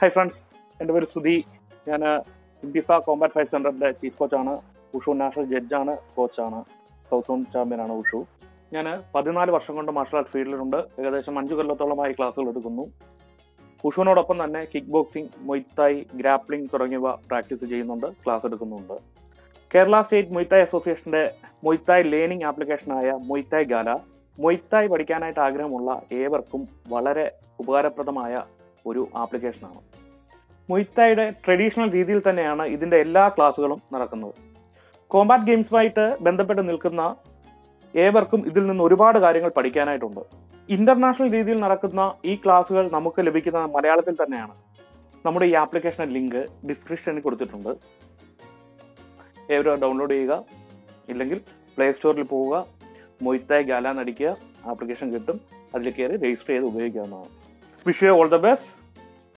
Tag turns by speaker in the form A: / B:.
A: Hi friends എന്റെ പേര് സുധി. ഞാൻ ഇംപിസ കോമ്പാറ്റ് ഫൈവ് സെന്ററിന്റെ ചീഫ് കോച്ചാണ് ഉഷു നാഷണൽ ജഡ്ജാണ് കോച്ചാണ് സൗത്ത് സോൺ ചാമ്പ്യനാണ് ഉഷു. ഞാൻ പതിനാല് വർഷം കൊണ്ട് മാർഷൽ ആർട്ട് ഫീൽഡിലുണ്ട് ഏകദേശം അഞ്ച് കൊല്ലത്തോളമായി ക്ലാസ്സുകൾ എടുക്കുന്നു. ഉഷുവിനോടൊപ്പം തന്നെ kick boxing muay thai grappling തുടങ്ങിയവ പ്രാക്ടീസ് ചെയ്യുന്നുണ്ട് ക്ലാസ് എടുക്കുന്നുണ്ട്. കേരള സ്റ്റേറ്റ് മൊയ്ത്തായ് അസോസിയേഷന്റെ മൊയ്ത്തായ് ലേണിംഗ് ആപ്ലിക്കേഷനായ മൊയ്ത്തായ് ഗാല മൊയ്ത്തായ് പഠിക്കാനായിട്ട് ആഗ്രഹമുള്ള ഏവർക്കും വളരെ ഉപകാരപ്രദമായ ഒരു ആപ്ലിക്കേഷനാണ് മൊയ്ത്തായുടെ ട്രഡീഷണൽ രീതിയിൽ തന്നെയാണ് ഇതിന്റെ എല്ലാ ക്ലാസ്സുകളും നടക്കുന്നത്. കോമ്പാറ്റ് ഗെയിംസുമായിട്ട് ബന്ധപ്പെട്ട് നിൽക്കുന്ന ഏവർക്കും ഇതിൽ നിന്ന് ഒരുപാട് കാര്യങ്ങൾ പഠിക്കാനായിട്ടുണ്ട്. ഇന്റർനാഷണൽ രീതിയിൽ നടക്കുന്ന ഈ ക്ലാസ്സുകൾ നമുക്ക് ലഭിക്കുന്ന മലയാളത്തിൽ തന്നെയാണ്. നമ്മുടെ ഈ ആപ്ലിക്കേഷൻ ലിങ്ക് ഡിസ്ക്രിപ്ഷനിൽ കൊടുത്തിട്ടുണ്ട്. ഏവരും ഡൗൺലോഡ് ചെയ്യുക. ഇല്ലെങ്കിൽ പ്ലേ സ്റ്റോറിൽ പോവുക. മൊയ്ത്തായ് ഗാലാന്നടിക്കുക നടിക്കുക ആപ്ലിക്കേഷൻ കിട്ടും. അതിൽ കയറി രജിസ്റ്റർ ചെയ്ത് ഉപയോഗിക്കാവുന്നതാണ്. Wish you all the best.